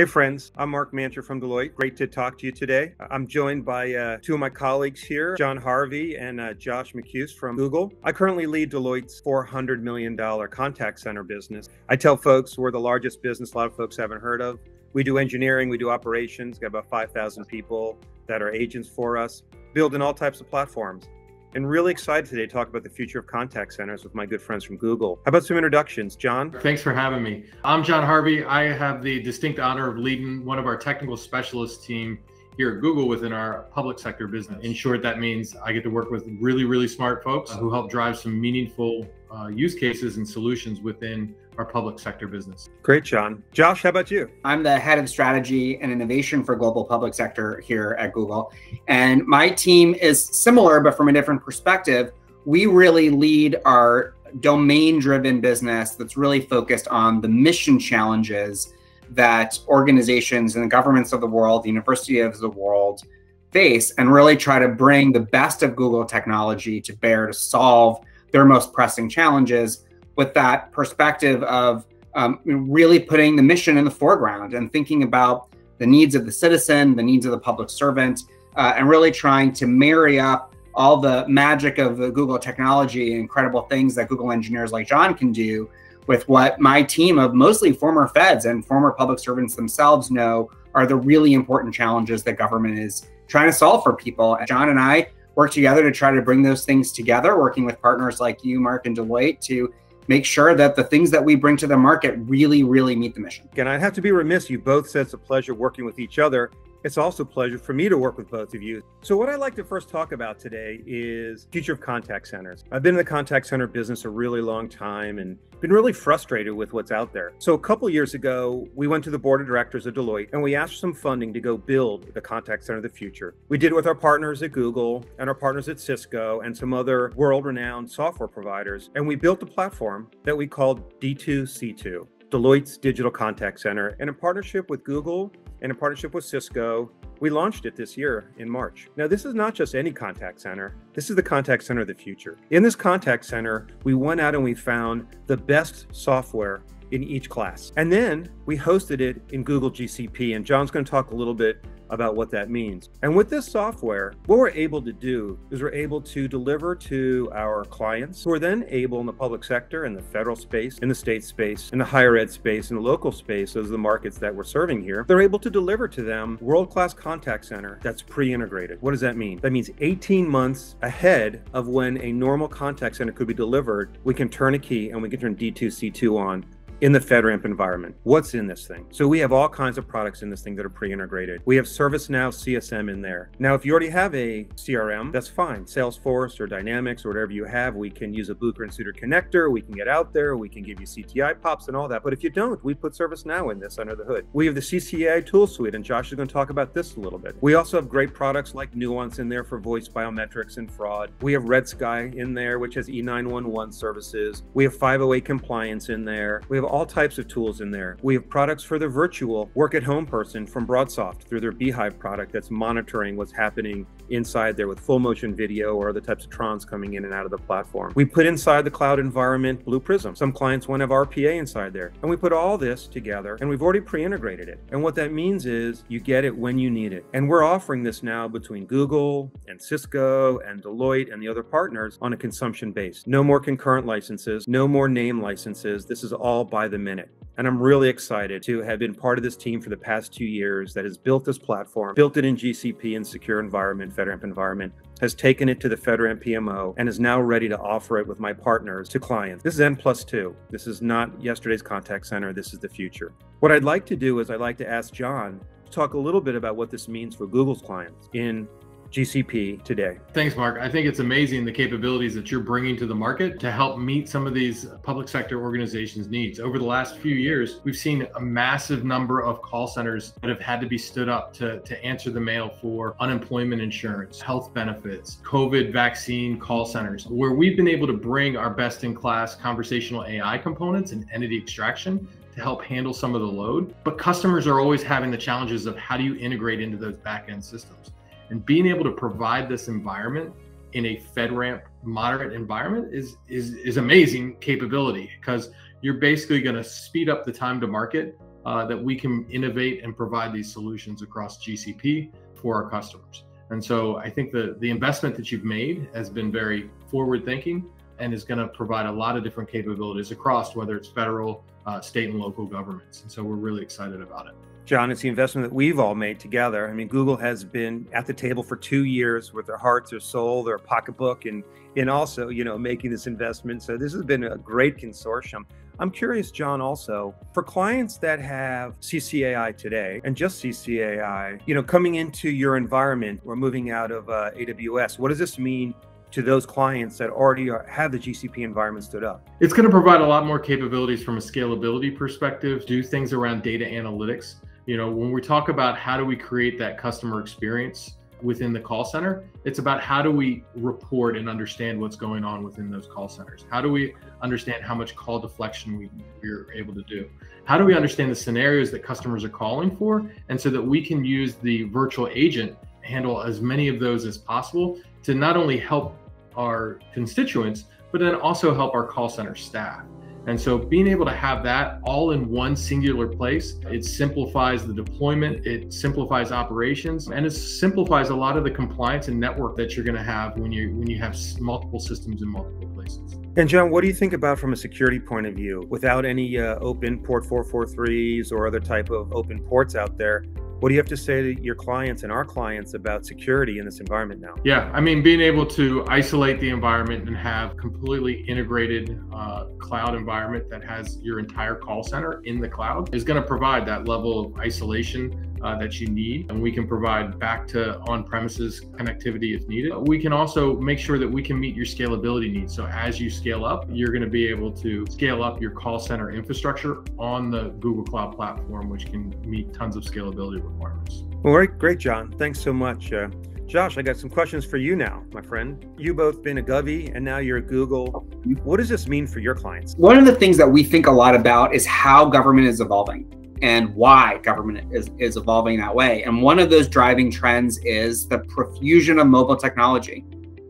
Hey, friends. I'm Mark Mancher from Deloitte. Great to talk to you today. I'm joined by uh, two of my colleagues here, John Harvey and uh, Josh Marcuse from Google. I currently lead Deloitte's $400 million contact center business. I tell folks we're the largest business a lot of folks haven't heard of. We do engineering, we do operations, got about 5,000 people that are agents for us, building all types of platforms and really excited today to talk about the future of contact centers with my good friends from Google. How about some introductions, John? Thanks for having me. I'm John Harvey. I have the distinct honor of leading one of our technical specialist team here at Google within our public sector business. In short, that means I get to work with really, really smart folks who help drive some meaningful uh, use cases and solutions within our public sector business. Great, John. Josh, how about you? I'm the head of strategy and innovation for global public sector here at Google. And my team is similar, but from a different perspective. We really lead our domain driven business that's really focused on the mission challenges that organizations and the governments of the world, the university of the world face, and really try to bring the best of Google technology to bear to solve their most pressing challenges with that perspective of um, really putting the mission in the foreground and thinking about the needs of the citizen, the needs of the public servant, uh, and really trying to marry up all the magic of the Google technology, and incredible things that Google engineers like John can do with what my team of mostly former feds and former public servants themselves know are the really important challenges that government is trying to solve for people. John and I work together to try to bring those things together, working with partners like you, Mark, and Deloitte to make sure that the things that we bring to the market really, really meet the mission. And I'd have to be remiss, you both said it's a pleasure working with each other. It's also a pleasure for me to work with both of you. So, what I'd like to first talk about today is future of contact centers. I've been in the contact center business a really long time and been really frustrated with what's out there. So, a couple years ago, we went to the board of directors of Deloitte and we asked for some funding to go build the contact center of the future. We did it with our partners at Google and our partners at Cisco and some other world renowned software providers. And we built a platform that we called D2C2. Deloitte's Digital Contact Center, and in partnership with Google and in partnership with Cisco, we launched it this year in March. Now, this is not just any contact center, this is the contact center of the future. In this contact center, we went out and we found the best software in each class. And then we hosted it in Google GCP, and John's going to talk a little bit about what that means. And with this software, what we're able to do is we're able to deliver to our clients who are then able in the public sector, in the federal space, in the state space, in the higher ed space, in the local space, those are the markets that we're serving here. They're able to deliver to them world-class contact center that's pre-integrated. What does that mean? That means 18 months ahead of when a normal contact center could be delivered, we can turn a key and we can turn D2C2 on in the FedRAMP environment. What's in this thing? So we have all kinds of products in this thing that are pre-integrated. We have ServiceNow CSM in there. Now, if you already have a CRM, that's fine. Salesforce or Dynamics or whatever you have, we can use a Blucher and Suitor connector. We can get out there. We can give you CTI pops and all that. But if you don't, we put ServiceNow in this under the hood. We have the CCAI tool suite, and Josh is going to talk about this a little bit. We also have great products like Nuance in there for voice biometrics and fraud. We have RedSky in there, which has E911 services. We have 508 compliance in there. We have all types of tools in there. We have products for the virtual work at home person from BroadSoft through their Beehive product that's monitoring what's happening inside there with full motion video or other types of trons coming in and out of the platform. We put inside the cloud environment Blue Prism. Some clients want to have RPA inside there. And we put all this together and we've already pre integrated it. And what that means is you get it when you need it. And we're offering this now between Google and Cisco and Deloitte and the other partners on a consumption base. No more concurrent licenses, no more name licenses. This is all by the minute. And I'm really excited to have been part of this team for the past two years that has built this platform, built it in GCP and secure environment, FedRAMP environment, has taken it to the FedRAMP PMO, and is now ready to offer it with my partners to clients. This is N plus two. This is not yesterday's contact center. This is the future. What I'd like to do is I'd like to ask John to talk a little bit about what this means for Google's clients in GCP today. Thanks, Mark. I think it's amazing the capabilities that you're bringing to the market to help meet some of these public sector organizations' needs. Over the last few years, we've seen a massive number of call centers that have had to be stood up to, to answer the mail for unemployment insurance, health benefits, COVID vaccine call centers, where we've been able to bring our best in class conversational AI components and entity extraction to help handle some of the load. But customers are always having the challenges of how do you integrate into those back end systems? And being able to provide this environment in a FedRAMP moderate environment is is is amazing capability because you're basically going to speed up the time to market uh, that we can innovate and provide these solutions across GCP for our customers. And so I think the, the investment that you've made has been very forward thinking and is going to provide a lot of different capabilities across whether it's federal, uh, state, and local governments. And so we're really excited about it. John, it's the investment that we've all made together. I mean, Google has been at the table for two years with their heart, their soul, their pocketbook, and and also, you know, making this investment. So this has been a great consortium. I'm curious, John, also for clients that have CCAI today and just CCAI, you know, coming into your environment or moving out of uh, AWS, what does this mean to those clients that already are, have the GCP environment stood up? It's going to provide a lot more capabilities from a scalability perspective, do things around data analytics you know, when we talk about how do we create that customer experience within the call center, it's about how do we report and understand what's going on within those call centers? How do we understand how much call deflection we, we're able to do? How do we understand the scenarios that customers are calling for? And so that we can use the virtual agent handle as many of those as possible to not only help our constituents, but then also help our call center staff. And so being able to have that all in one singular place, it simplifies the deployment, it simplifies operations, and it simplifies a lot of the compliance and network that you're going to have when you when you have multiple systems in multiple places. And John, what do you think about from a security point of view? Without any uh, open port 443s or other type of open ports out there, what do you have to say to your clients and our clients about security in this environment now? Yeah, I mean, being able to isolate the environment and have completely integrated uh, cloud environment that has your entire call center in the cloud is going to provide that level of isolation uh, that you need. And we can provide back to on premises connectivity if needed. We can also make sure that we can meet your scalability needs. So as you scale up, you're going to be able to scale up your call center infrastructure on the Google Cloud platform, which can meet tons of scalability requirements. Well, great, great, John. Thanks so much. Uh, Josh, I got some questions for you now, my friend. You both been a Govy and now you're at Google. What does this mean for your clients? One of the things that we think a lot about is how government is evolving and why government is, is evolving that way. And one of those driving trends is the profusion of mobile technology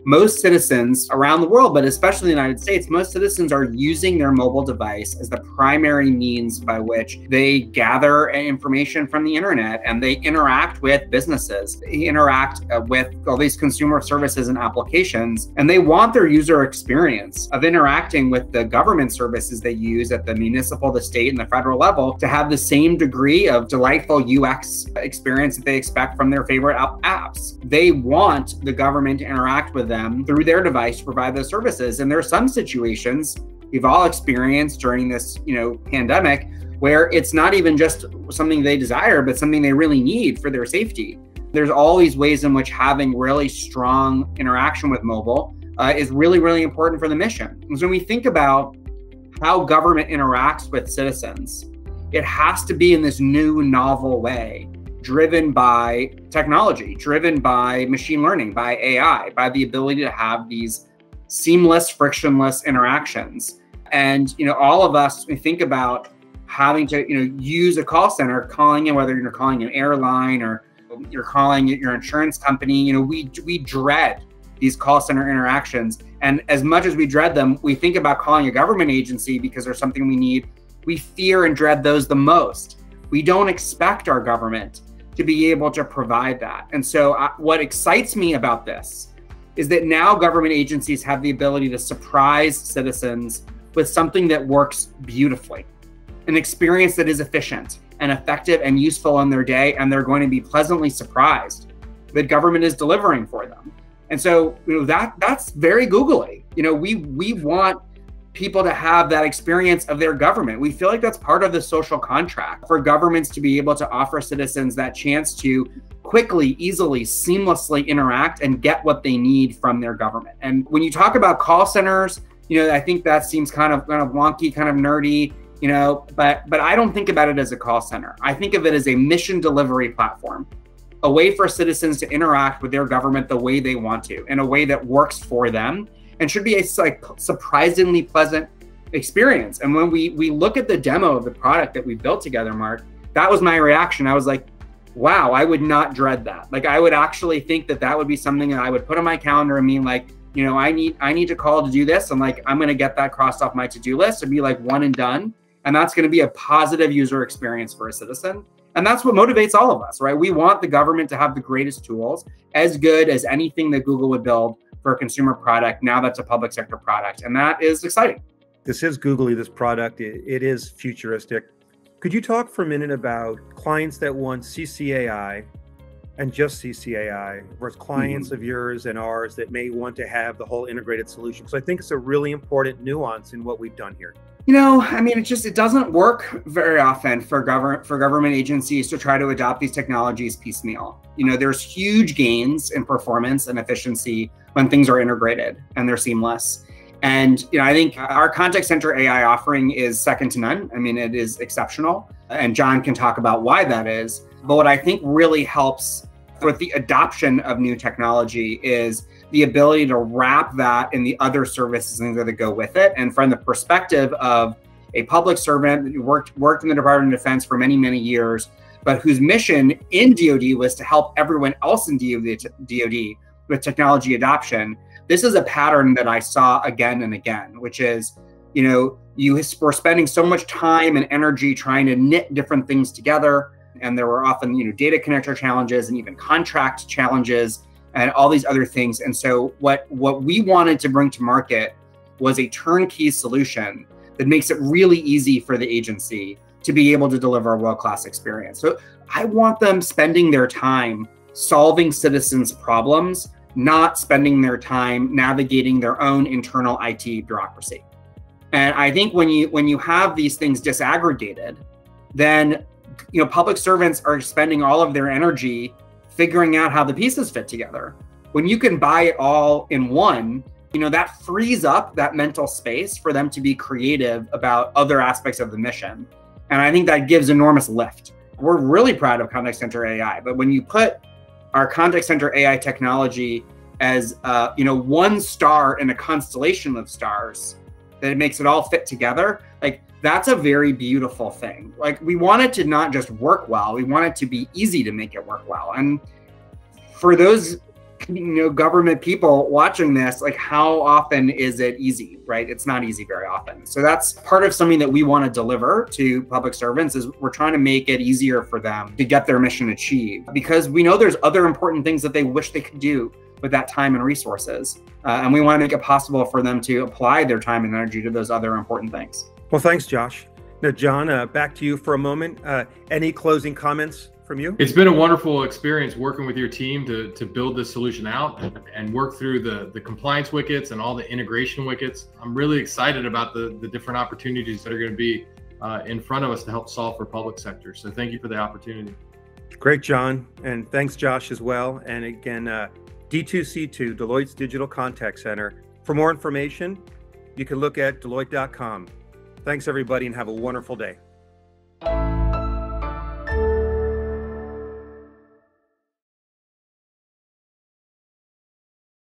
most citizens around the world, but especially the United States, most citizens are using their mobile device as the primary means by which they gather information from the internet and they interact with businesses. They interact uh, with all these consumer services and applications, and they want their user experience of interacting with the government services they use at the municipal, the state, and the federal level to have the same degree of delightful UX experience that they expect from their favorite apps. They want the government to interact with them through their device to provide those services. And there are some situations we've all experienced during this, you know, pandemic where it's not even just something they desire, but something they really need for their safety. There's all these ways in which having really strong interaction with mobile uh, is really, really important for the mission. So when we think about how government interacts with citizens, it has to be in this new, novel way driven by technology, driven by machine learning, by AI, by the ability to have these seamless, frictionless interactions. And you know, all of us, we think about having to, you know, use a call center, calling in whether you're calling an airline or you're calling your insurance company. You know, we we dread these call center interactions. And as much as we dread them, we think about calling a government agency because there's something we need. We fear and dread those the most. We don't expect our government to be able to provide that. And so, uh, what excites me about this is that now government agencies have the ability to surprise citizens with something that works beautifully, an experience that is efficient and effective and useful in their day, and they're going to be pleasantly surprised that government is delivering for them. And so, you know, that that's very googly. You know, we we want people to have that experience of their government. We feel like that's part of the social contract for governments to be able to offer citizens that chance to quickly, easily, seamlessly interact and get what they need from their government. And when you talk about call centers, you know, I think that seems kind of kind of wonky, kind of nerdy, you know, but but I don't think about it as a call center. I think of it as a mission delivery platform. A way for citizens to interact with their government the way they want to, in a way that works for them and should be a like surprisingly pleasant experience. And when we we look at the demo of the product that we built together, Mark, that was my reaction. I was like, wow, I would not dread that. Like I would actually think that that would be something that I would put on my calendar and mean like, you know, I need I need to call to do this. I'm like, I'm gonna get that crossed off my to-do list. It'd be like one and done. And that's going to be a positive user experience for a citizen. And that's what motivates all of us, right? We want the government to have the greatest tools, as good as anything that Google would build for a consumer product. Now that's a public sector product. And that is exciting. This is googly, this product. it, it is futuristic. Could you talk for a minute about clients that want CCAI and just CCAI versus clients mm-hmm. of yours and ours that may want to have the whole integrated solution? Because I think it's a really important nuance in what we've done here. You know, I mean, it just it doesn't work very often for government for government agencies to try to adopt these technologies piecemeal. You know, there's huge gains in performance and efficiency when things are integrated and they're seamless. And you know, I think our contact center AI offering is second to none. I mean, it is exceptional, and John can talk about why that is. But what I think really helps with the adoption of new technology is the ability to wrap that in the other services and things that go with it. And from the perspective of a public servant who worked worked in the Department of Defense for many, many years, but whose mission in DoD was to help everyone else in DoD with technology adoption. This is a pattern that I saw again and again, which is, you know, you were spending so much time and energy trying to knit different things together, and there were often, you know, data connector challenges and even contract challenges and all these other things. And so what what we wanted to bring to market was a turnkey solution that makes it really easy for the agency to be able to deliver a world-class experience. So I want them spending their time solving citizens' problems, not spending their time navigating their own internal IT bureaucracy. And I think when you when you have these things disaggregated, then you know public servants are spending all of their energy figuring out how the pieces fit together. When you can buy it all in one, you know, that frees up that mental space for them to be creative about other aspects of the mission. And I think that gives enormous lift. We're really proud of Contact Center AI, but when you put our Contact Center AI technology as, uh, you know, one star in a constellation of stars, that it makes it all fit together, like that's a very beautiful thing. Like we want it to not just work well, we want it to be easy to make it work well. And for those you know government people watching this like how often is it easy right it's not easy very often so that's part of something that we want to deliver to public servants is we're trying to make it easier for them to get their mission achieved because we know there's other important things that they wish they could do with that time and resources uh, and we want to make it possible for them to apply their time and energy to those other important things well, thanks, Josh. Now, John, uh, back to you for a moment. Uh, any closing comments from you? It's been a wonderful experience working with your team to, to build this solution out and, and work through the, the compliance wickets and all the integration wickets. I'm really excited about the, the different opportunities that are going to be uh, in front of us to help solve for public sector. So thank you for the opportunity. Great, John. And thanks, Josh, as well. And again, uh, D2C2, Deloitte's Digital Contact Center. For more information, you can look at Deloitte.com. Thanks, everybody, and have a wonderful day.